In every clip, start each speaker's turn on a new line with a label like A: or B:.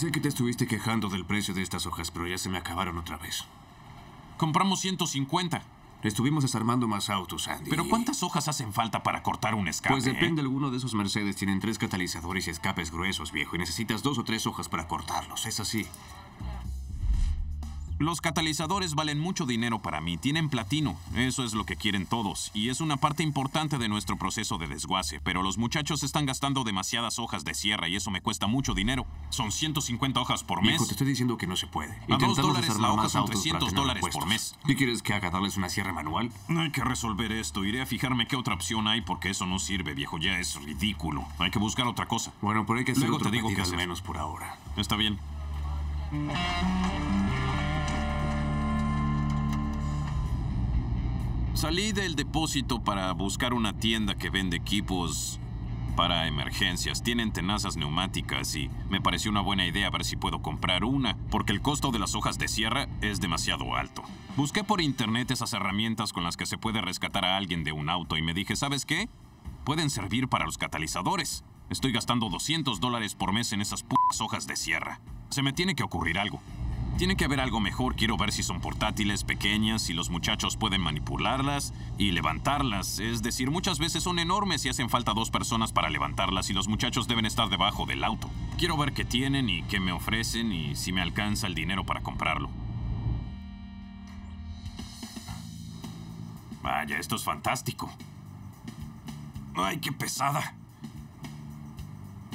A: Sé que te estuviste quejando del precio de estas hojas, pero ya se me acabaron otra vez.
B: Compramos 150.
A: Estuvimos desarmando más autos, Andy.
B: Pero ¿cuántas hojas hacen falta para cortar un escape?
A: Pues
B: eh?
A: depende, alguno de esos Mercedes tienen tres catalizadores y escapes gruesos, viejo, y necesitas dos o tres hojas para cortarlos, es así.
B: Los catalizadores valen mucho dinero para mí, tienen platino, eso es lo que quieren todos, y es una parte importante de nuestro proceso de desguace, pero los muchachos están gastando demasiadas hojas de sierra y eso me cuesta mucho dinero. Son 150 hojas por mes.
A: Viejo, te estoy diciendo que no se puede.
B: A dos
A: Intentamos
B: dólares
A: desarmar
B: la hoja son
A: autos para
B: 300
A: tener
B: dólares por mes.
A: ¿Qué quieres que haga? ¿Darles una sierra manual?
B: Hay que resolver esto. Iré a fijarme qué otra opción hay porque eso no sirve, viejo. Ya es ridículo. Hay que buscar otra cosa.
A: Bueno, pero hay que hacer
B: Luego
A: otro
B: te digo qué
A: al menos por ahora.
B: Está bien. Salí del depósito para buscar una tienda que vende equipos para emergencias. Tienen tenazas neumáticas y me pareció una buena idea ver si puedo comprar una, porque el costo de las hojas de sierra es demasiado alto. Busqué por internet esas herramientas con las que se puede rescatar a alguien de un auto y me dije, ¿sabes qué? Pueden servir para los catalizadores. Estoy gastando 200 dólares por mes en esas putas hojas de sierra. Se me tiene que ocurrir algo. Tiene que haber algo mejor. Quiero ver si son portátiles, pequeñas, si los muchachos pueden manipularlas y levantarlas. Es decir, muchas veces son enormes y hacen falta dos personas para levantarlas y los muchachos deben estar debajo del auto. Quiero ver qué tienen y qué me ofrecen y si me alcanza el dinero para comprarlo. Vaya, esto es fantástico. ¡Ay, qué pesada!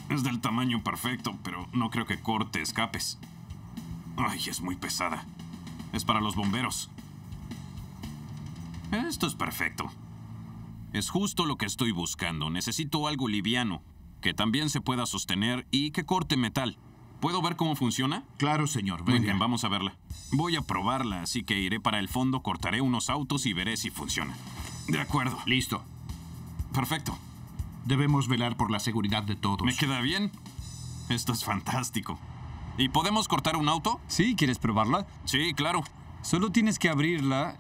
B: Es del tamaño perfecto, pero no creo que corte escapes. Ay, es muy pesada. Es para los bomberos. Esto es perfecto. Es justo lo que estoy buscando. Necesito algo liviano, que también se pueda sostener y que corte metal. ¿Puedo ver cómo funciona?
C: Claro, señor.
B: Muy bien, vamos a verla. Voy a probarla, así que iré para el fondo, cortaré unos autos y veré si funciona. De acuerdo.
C: Listo.
B: Perfecto.
C: Debemos velar por la seguridad de todos.
B: ¿Me queda bien? Esto es fantástico. ¿Y podemos cortar un auto?
D: Sí, ¿quieres probarla?
B: Sí, claro.
D: Solo tienes que abrirla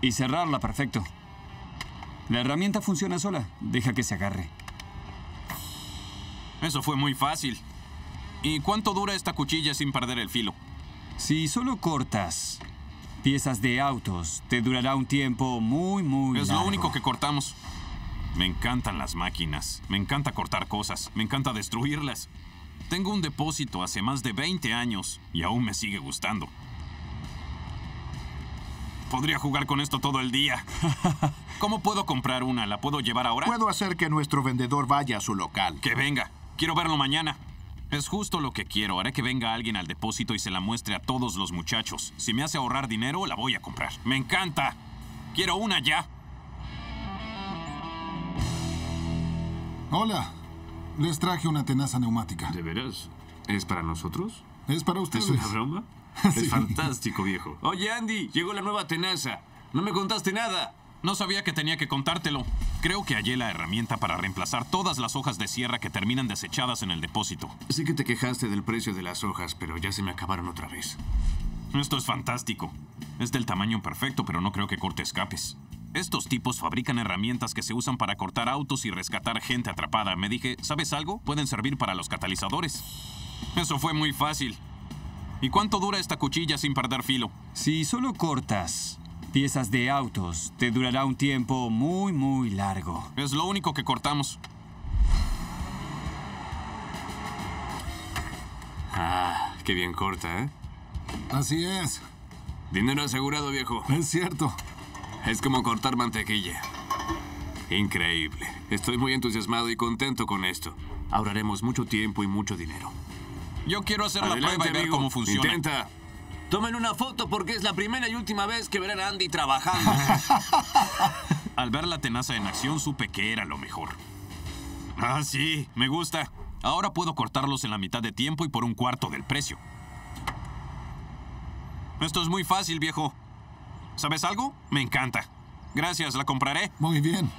D: y cerrarla, perfecto. La herramienta funciona sola. Deja que se agarre.
B: Eso fue muy fácil. ¿Y cuánto dura esta cuchilla sin perder el filo?
D: Si solo cortas piezas de autos, te durará un tiempo muy, muy
B: Es
D: largo.
B: lo único que cortamos. Me encantan las máquinas. Me encanta cortar cosas. Me encanta destruirlas. Tengo un depósito hace más de 20 años y aún me sigue gustando. Podría jugar con esto todo el día. ¿Cómo puedo comprar una? ¿La puedo llevar ahora?
C: Puedo hacer que nuestro vendedor vaya a su local.
B: Que venga. Quiero verlo mañana. Es justo lo que quiero. Haré que venga alguien al depósito y se la muestre a todos los muchachos. Si me hace ahorrar dinero, la voy a comprar. ¡Me encanta! Quiero una ya.
E: Hola, les traje una tenaza neumática.
A: ¿De veras? ¿Es para nosotros?
E: Es para ustedes.
A: ¿Es una broma?
E: Sí.
A: Es fantástico, viejo. Oye, Andy, llegó la nueva tenaza. No me contaste nada.
B: No sabía que tenía que contártelo. Creo que hallé la herramienta para reemplazar todas las hojas de sierra que terminan desechadas en el depósito.
A: Sé que te quejaste del precio de las hojas, pero ya se me acabaron otra vez.
B: Esto es fantástico. Es del tamaño perfecto, pero no creo que corte escapes. Estos tipos fabrican herramientas que se usan para cortar autos y rescatar gente atrapada. Me dije, ¿sabes algo? Pueden servir para los catalizadores. Eso fue muy fácil. ¿Y cuánto dura esta cuchilla sin perder filo?
D: Si solo cortas piezas de autos, te durará un tiempo muy, muy largo.
B: Es lo único que cortamos.
A: Ah, qué bien corta, ¿eh?
E: Así es.
A: Dinero asegurado, viejo.
E: Es cierto.
A: Es como cortar mantequilla. Increíble. Estoy muy entusiasmado y contento con esto. Ahorraremos mucho tiempo y mucho dinero.
B: Yo quiero hacer la prueba y ver
A: amigo.
B: cómo funciona.
A: Intenta. Tomen una foto porque es la primera y última vez que verán a Andy trabajando.
B: Al ver la tenaza en acción supe que era lo mejor. Ah, sí, me gusta. Ahora puedo cortarlos en la mitad de tiempo y por un cuarto del precio. Esto es muy fácil, viejo. ¿Sabes algo? Me encanta. Gracias, la compraré.
E: Muy bien.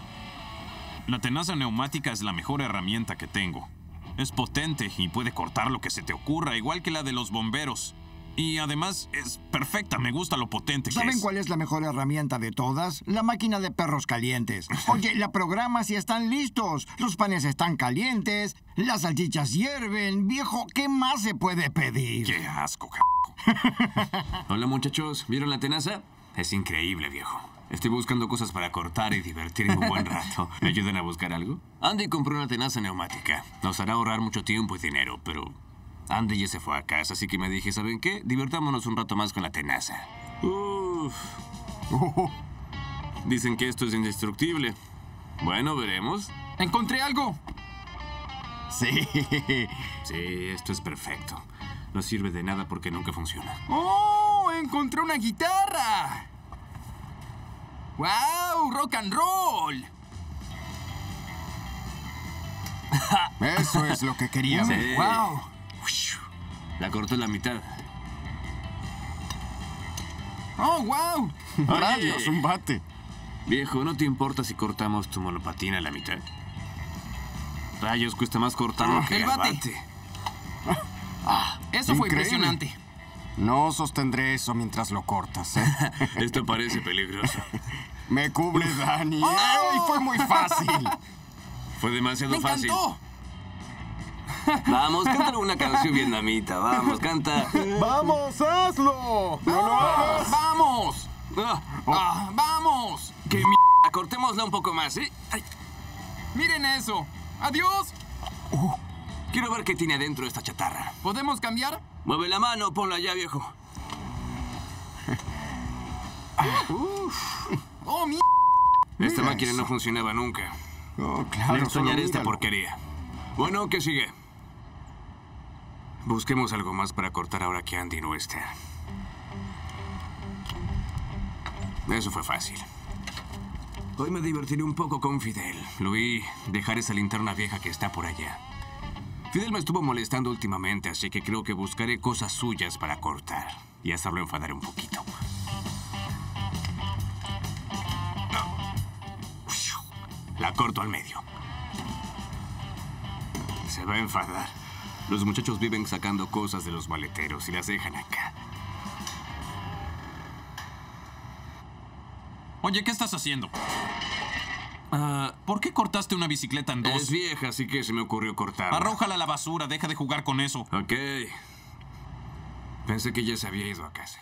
B: La tenaza neumática es la mejor herramienta que tengo. Es potente y puede cortar lo que se te ocurra, igual que la de los bomberos. Y además es perfecta, me gusta lo potente que
F: ¿Saben
B: es.
F: cuál es la mejor herramienta de todas? La máquina de perros calientes. Oye, la programas y están listos. Los panes están calientes, las salchichas hierven. Viejo, ¿qué más se puede pedir?
B: Qué asco, c***.
A: Hola muchachos, ¿vieron la tenaza? Es increíble, viejo. Estoy buscando cosas para cortar y divertirme un buen rato. ¿Me ayudan a buscar algo? Andy compró una tenaza neumática. Nos hará ahorrar mucho tiempo y dinero, pero Andy ya se fue a casa, así que me dije, ¿saben qué? Divertámonos un rato más con la tenaza. Uf. Dicen que esto es indestructible. Bueno, veremos.
G: Encontré algo.
F: Sí.
A: Sí, esto es perfecto. No sirve de nada porque nunca funciona.
G: ¡Oh! Encontré una guitarra. ¡Wow! ¡Rock and roll!
F: Eso es lo que queríamos.
A: Sí.
G: ¡Wow!
A: La cortó la mitad.
G: ¡Oh, wow!
A: Rayos, un
F: bate.
A: Viejo, ¿no te importa si cortamos tu monopatina a la mitad? Rayos, cuesta más cortarlo que
G: el bate.
A: bate.
G: Eso fue impresionante.
H: No sostendré eso mientras lo cortas, ¿eh?
A: Esto parece peligroso.
H: Me cubre Dani.
G: ¡Oh!
H: ¡Ey! Fue muy fácil.
A: Fue demasiado
G: ¡Me
A: fácil.
G: encantó!
A: Vamos, cántale una canción vietnamita. Vamos, canta.
E: ¡Vamos, hazlo!
G: ¡Vamos!
A: Ah,
G: Ah, ¡Vamos!
A: ¡Qué mierda! Cortémosla un poco más, ¿eh? Ay,
G: ¡Miren eso! ¡Adiós!
A: quiero ver qué tiene adentro esta chatarra.
G: ¿Podemos cambiar?
A: Mueve la mano, ponla ya, viejo.
G: ¡Oh, mi...
A: Esta máquina no funcionaba nunca.
H: Oh, claro.
A: Le extrañaré esta porquería. Bueno, ¿qué sigue? Busquemos algo más para cortar ahora que Andy no está. Eso fue fácil. Hoy me divertiré un poco con Fidel. Lo vi dejar esa linterna vieja que está por allá. Fidel me estuvo molestando últimamente, así que creo que buscaré cosas suyas para cortar y hacerlo enfadar un poquito. La corto al medio. Se va a enfadar. Los muchachos viven sacando cosas de los maleteros y las dejan acá.
B: Oye, ¿qué estás haciendo?
A: Ah,
B: ¿Por qué cortaste una bicicleta en dos?
A: es vieja, así que se me ocurrió cortarla.
B: Arrójala a la basura, deja de jugar con eso.
A: Ok. Pensé que ya se había ido a casa.